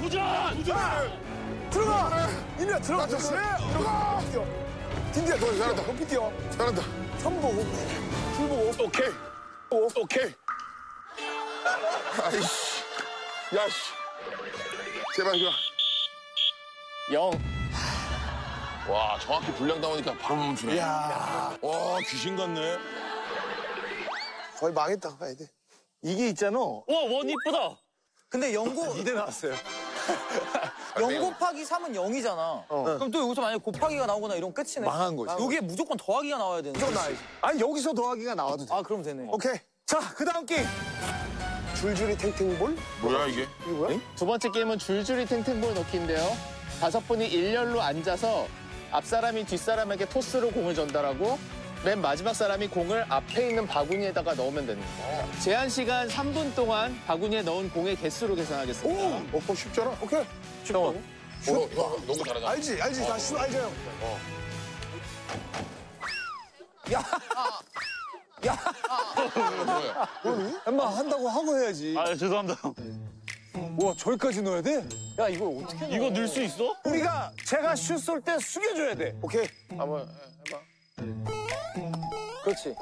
도전! 들어가! 인우야 들어가! 들어가! 뛰어. 딘디야 너 잘한다. 높이 뛰어. 잘한다. 선 보고 줄 보고 오케이. 오케이. 아이씨. 야, 씨. 제발, 이거. 영. 와, 정확히 분량 나오니까 바로 멈추네. 야 와, 귀신 같네. 거의 망했다 봐야 돼. 이게 있잖아. 와, 원 이쁘다. 근데 0고 이대 나왔어요. 0 곱하기 3은 0이잖아. 그럼 또 여기서 만약에 곱하기가 나오거나 이러면 끝이네. 망한 거지. 여기에 무조건 더하기가 나와야 되는 이건 나야지. 아니 여기서 더하기가 나와도 돼. 아, 그럼 되네. 오케이. 자, 그 다음 게임. 줄줄이 탱탱볼? 뭐야, 이게? 이거 뭐야? 두 번째 게임은 줄줄이 탱탱볼 넣기인데요. 다섯 분이 일렬로 앉아서 앞 사람이 뒷 사람에게 토스로 공을 전달하고 맨 마지막 사람이 공을 앞에 있는 바구니에다가 넣으면 됩니다. 제한 시간 3분 동안 바구니에 넣은 공의 개수로 계산하겠습니다. 오! 어, 쉽잖아. 오케이. 형, 어, 너, 너무 잘하잖아. 알지, 알지. 다 슈, 알죠, 형. 뭐야? 엄마 한다고 하고 해야지. 아, 죄송합니다. 와, 저기까지 넣어야 돼? 야, 이걸 어떻게 넣어? 이거 넣을 수 있어? 우리가 제가 슛 쏠 때 숙여줘야 돼. 오케이. 한번 해봐. 그렇지.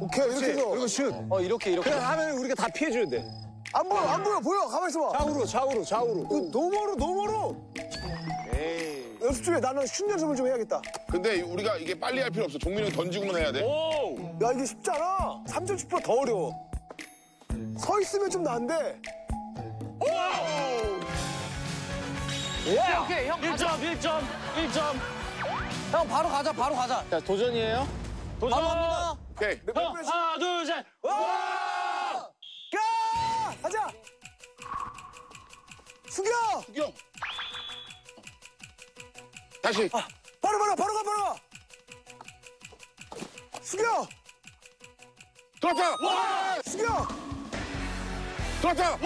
오케이. 이렇게 해서. 그리고 슛. 어, 이렇게, 이렇게. 그냥 하면 우리가 다 피해줘야 돼. 안 보여, 안 보여. 보여. 가만히 있어봐. 좌우로, 좌우로, 좌우로. 그, 너무 멀어. 에이. 연습 중에 나는 슛 연습을 좀 해야겠다. 근데 우리가 이게 빨리 할 필요 없어. 종민이 형 던지고만 해야 돼. 오! 야, 이게 쉽잖아. 3.10%더 어려워. 서 있으면 좀 나은데. 오케이, 오케이. 형, 1점, 1점, 1점. 형, 바로 가자, 바로 가자. 자, 도전이에요. 도전! 바로 갑니다. 오케이. 형, 하나, 둘, 셋. 가! 가자! 숙여! 뛰어. 다시. 바로, 바로, 바로 가, 바로 가! 숙여! 들어왔다. 숙여! 들어왔다. 오케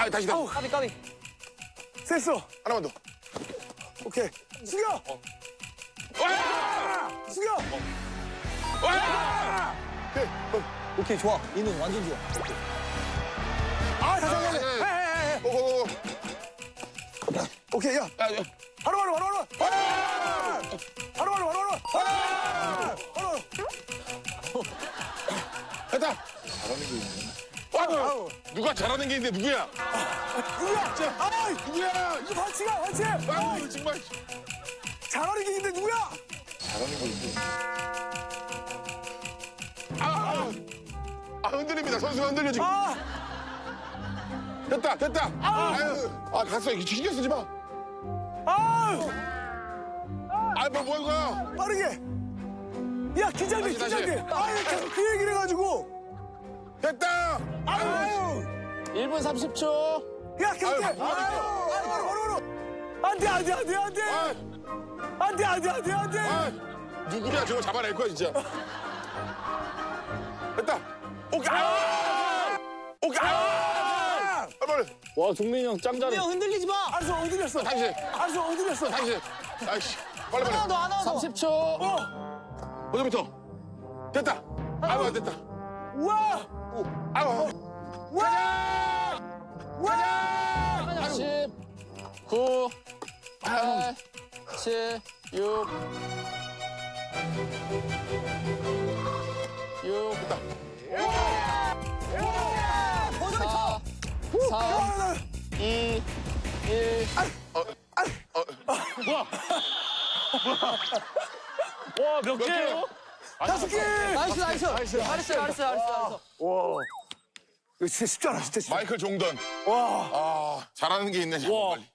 아, 다시 다. 까비, 까비. 됐어. 하나만 더. 오케이. 숙여! 와! 숙여! 와! 오케이. 오케이, 좋아. 이는 완전 좋아. 아, 다시 아, 한 번. 네. 해, 해, 해, 해. 고고고. 오케이, 야. 야, 야. 바로, 바로, 바로, 바로! 바로, 바로, 바로, 바로! 바로, 바로! 됐다. 잘하는 게 있네. 와, 누가 잘하는 게 있는데 누구야? 누구야? 아, 누구야? 이거 반칙이야, 반칙! 아, 이거 정말. 잘하는 게 있는데 누구야? 잘하는 게 있는데. 아, 아, 아, 흔들립니다. 선수가 흔들려 지금. 아, 됐다, 됐다. 아유, 아, 갔어. 이거 신경 쓰지 마. 아, 아, 뭐, 뭐한 거야? 빠르게. 야, 긴장돼. 긴장돼. 아유, 계속 그 얘기를 해가지고. 됐다. 아유, 1분 30초. 야, 돼. 아유, 아유, 아유, 바로, 바로, 바로. 안 돼, 안 돼, 안 돼, 안 돼. 아, 안 돼, 안 돼, 안 돼, 안 돼. 아, 누구냐? 저거 잡아낼 거야, 진짜. 됐다. 오케이. 아! 오케이. 아! 빨리, 빨리. 와, 종민이 형 짱 잘해. 형, 흔들리지 마. 알았어, 어디렸어? 다시. 알았어, 어디렸어? 다시. 아이씨. 빨리, 빨리. 하나 더, 하나 더. 30초. 어, 어디부터? 됐다. 아이고, 됐다. 우와, 아이고. 우와, 우와. 10, 9, 8, 7, 6, 6, 버전이 쳐. 4, 2, 1. 뭐야? 와, 몇 개예요? 다섯 개. 나이스, 나이스. 잘했어, 잘했어, 잘했어, 잘했어. 와, 이거 진짜 쉽지 않아, 진짜 쉽지. 마이클 종던. 와, 아, 잘하는 게 있네. 와. 빨리.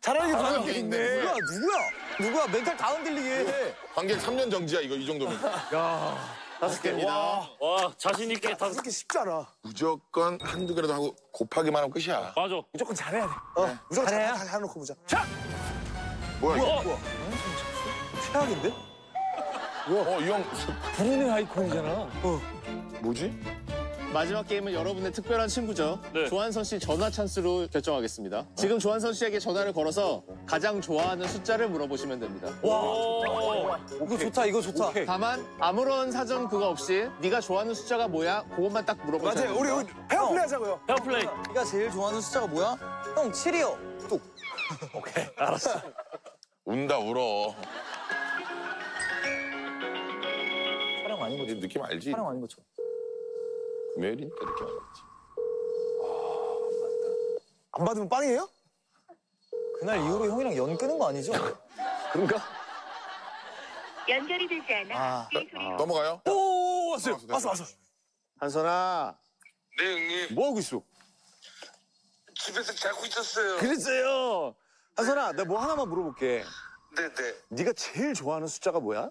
잘하는 게 잘하는. 게 있네. 누구야, 누구야? 누구야? 멘탈 다 흔들리게 해. 관객 3년 정지야, 이거, 이 정도면. 다섯 개입니다. 와, 자신 있게 다섯 다섯 개 쉽지 않아. 무조건 한두 개라도 하고 곱하기만 하면 끝이야. 맞아. 무조건 잘해야 돼. 어, 무조건 잘해야? 잘, 잘 해놓고 보자. 자, 뭐야, 이거? 어, 최악인데? 어, 이 형, 불운의 아이콘이잖아. 뭐지? 마지막 게임은 여러분의 특별한 친구죠. 네. 조한선 씨 전화 찬스로 결정하겠습니다. 지금 조한선 씨에게 전화를 걸어서 가장 좋아하는 숫자를 물어보시면 됩니다. 이거 좋다, 이거 좋다. 다만 아무런 사전 그거 없이 네가 좋아하는 숫자가 뭐야? 그것만 딱 물어보세요. 맞아요. 우리 우리 페어플레이 하자고요. 페어플레이. 네가 제일 좋아하는 숫자가 뭐야? 형, 7이요. 뚝. 운다 울어. 아닌 거죠? 느낌 알지? 촬영 아닌 거죠? 금요일이니까 느낌 알지. 안 받으면 빵이에요? 그날 이후로 형이랑 연 끄는 거 아니죠? 그런가? 연결이 되지 않아 아. 삐 소리 넘어가요? 오 왔어요. 왔어 왔어. 한선아, 네 형님 뭐 하고 있어? 집에서 자고 있었어요 그랬어요. 한선아, 나 뭐 하나만 물어볼게. 네네 네가 제일 좋아하는 숫자가 뭐야?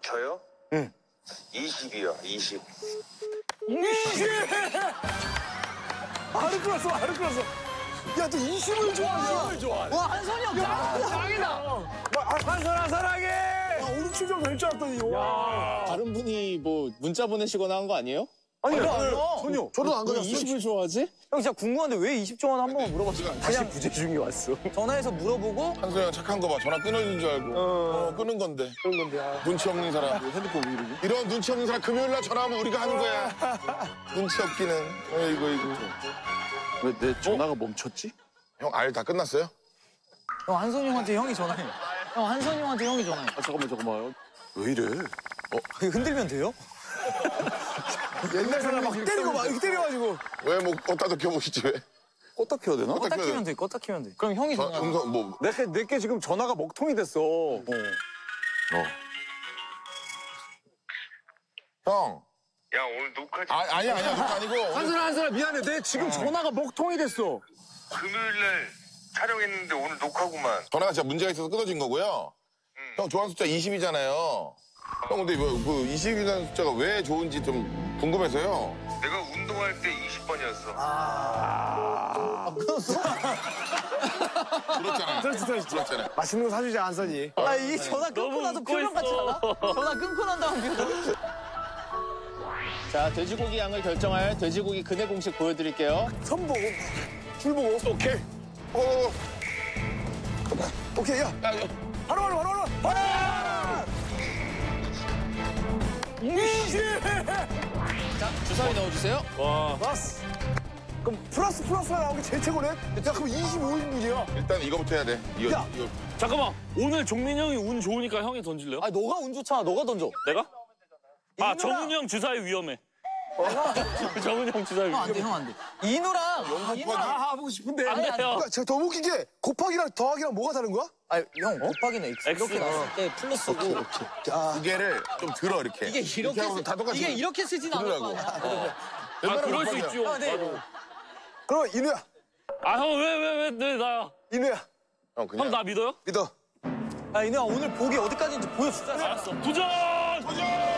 저요? 응. 20이요 20 알을 끌었어. 알을 끌었어. 야 너 20을 좋아하냐? 와, 한선이 형 한선아 사랑해. 야 오늘 출정 될줄 알았더니 와. 다른 분이 뭐 문자 보내시거나 한 거 아니에요? 아니 아니요, 아니요. 전혀. 저도 안왜 그랬어요. 20을 좋아하지? 형 진짜 궁금한데 왜 20조 원 한 번만 물어봤어요? 다시 부재 중이 왔어. 전화해서 물어보고 한소영 착한 거 봐. 전화 끊어진 줄 알고. 어, 끊은 건데. 그런 건데. 아. 눈치 없는 사람. 핸드폰 왜 이러지? 이런 눈치 없는 사람 금요일 날 전화하면 우리가 하는 거야. 눈치 없기는. 어이구, 이구. 왜 내 전화가 멈췄지? 형, 알 다 끝났어요? 형 한선이 형한테 형이 전화해. 형 한선이 형한테 형이 전화해. 아, 잠깐만, 잠깐만. 왜 이래? 이거 흔들면 돼요? 옛날 사람 막 때리고 막 이렇게 때려가지고. 왜 뭐, 껐다 더 켜보시지, 왜? 껐다 켜야 되나? 껐다 키면 돼, 껐다 키면 돼. 그럼 형이 저, 전화해. 음성, 뭐, 내게, 내게 지금 전화가 먹통이 됐어. 어. 형. 야 오늘 녹화 아, 아니야, 아니야. 그거 아니고. 한선아, 한선아, 미안해. 내 지금 전화가 먹통이 됐어. 금요일날 촬영했는데 오늘 녹화구만 전화가 진짜 문제가 있어서 끊어진 거고요. 형 좋아하는 숫자 20이잖아요. 형 근데 뭐, 그 20이라는 숫자가 왜 좋은지 좀 궁금해서요. 내가 운동할 때 20번이었어 그렇잖아요. 들었지 들었지. 그렇잖아요. 맛있는 거 사주자 한선이. 아, 이 전화 끊고 나서 표정 같지 않아? 전화 끊고 난 다음 표정. 자, 돼지고기 양을 결정할 돼지고기 근해 공식 보여드릴게요. 선 보고 줄 보고. 오케이. 어, 오케이 야. 야, 야. 바로 바로 바로 바로. 바로. 20. 자, 주사위 넣어주세요. 왔어. 그럼 플러스 플러스가 나오기 제일 최고네. 야 그럼 25인분이야. 일단 이거부터 해야 돼. 이거, 야. 이거. 잠깐만 오늘 종민 형이 운 좋으니까 형이 던질래요? 아, 너가 운 좋잖아. 너가 던져. 내가? 아 정훈이 형 주사위 위험해 정훈이 형 주사위 형안 돼, 형 안 돼. 이누랑 이누랑 아 하고 싶은데. 안 돼요 그러니까 제가 더 웃긴 게 곱하기랑 더하기랑 뭐가 다른 거야? 아, 형 곱하기는 X. 이렇게 났을 때 플러스고 두 개를 좀 들어, 이렇게. 이게 이렇게 하고서 쓰, 다 똑같이. 이게 이렇게 쓰진 않을 거. 아니야. 아 그럴 수. 있죠 아, 네. 그럼 인우야, 아 형 왜 왜왜 네, 나야 인우야 형, 그냥. 형 나 믿어요? 믿어. 아, 이누야 오늘 복이 어디까지인지 보여주자. 알았어 도전!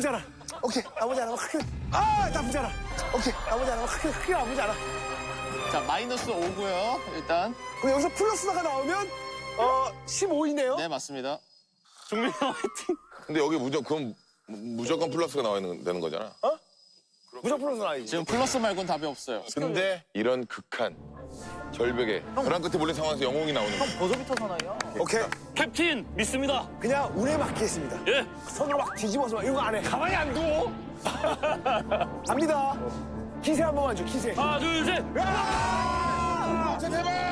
아 나쁘지 않아. 오케이 나쁘지 않아. 크게. 아 나쁘지 않아. 오케이 나쁘지 않아. 크게 크게 나쁘지 않아. 자, 마이너스 5고요. 일단. 그럼 여기서 플러스가 나오면 어 15이네요. 네, 맞습니다. 종민 형 화이팅 근데 여기 무조건, 그럼 무조건 플러스가 나와야 되는 거잖아. 무조건 플러스 나이. 지금 플러스 말고는 답이 없어요. 근데 이런 극한, 절벽에, 벼랑 끝에 몰린 상황에서 영웅이 나오는 거야. 버저비터 사나이야. 오케이 캡틴 믿습니다 그냥 운에 맡기겠습니다. 예 손으로 막 뒤집어서 막 이런 거 안 해. 가만히 안 둬. 갑니다. 기세 한 번만 줘. 기세. 하나 둘셋 아! 대박!